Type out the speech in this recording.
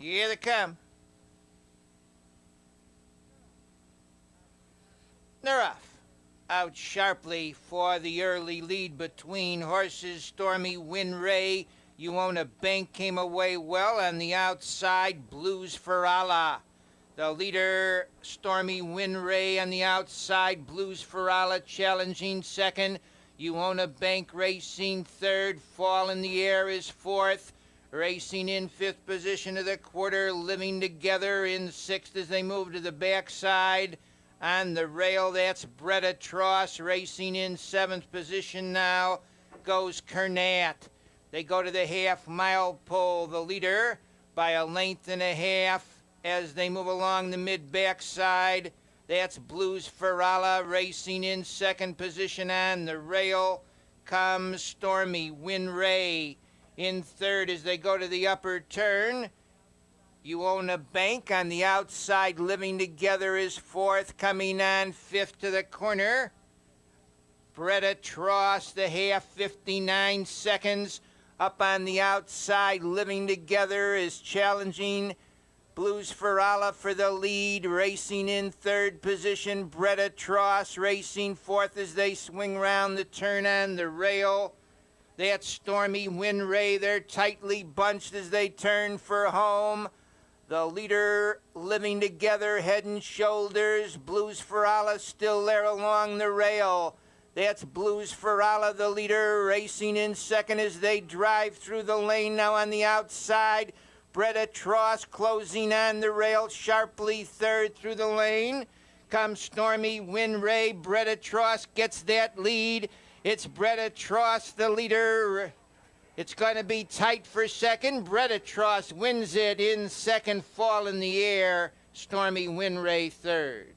Here they come. They're off. Out sharply for the early lead between horses Stormy Wind Ray. You own a bank came away well on the outside. Blues for Allah. The leader, Stormy Wind Ray, on the outside. Blues for Allah challenging second. You own a bank racing third. Fall in the air is fourth. Racing in fifth position of the quarter, living together in sixth as they move to the backside. On the rail, that's Bretatross racing in seventh position now. Goes Kernat. They go to the half mile pole. The leader by a length and a half as they move along the mid backside. That's Blues for Allah racing in second position on the rail. Comes Stormy Wind Ray in third as they go to the upper turn. You own a bank on the outside. Living together is fourth. Coming on fifth to the corner. Bretatross, the half, 59 seconds. Up on the outside, living together is challenging. Blues for Allah for the lead, racing in third position. Bretatross racing fourth as they swing round the turn on the rail. That Stormy Wind Ray, they're tightly bunched as they turn for home. The leader living together, head and shoulders. Blues for Allah still there along the rail. That's Blues for Allah, the leader, racing in second as they drive through the lane now on the outside. Bretatross closing on the rail sharply third through the lane. Comes Stormy Wind Ray. Bretatross gets that lead. It's Bretatross, the leader, it's going to be tight for second. Tross wins it in second, fall in the air. Stormy Wind Ray third.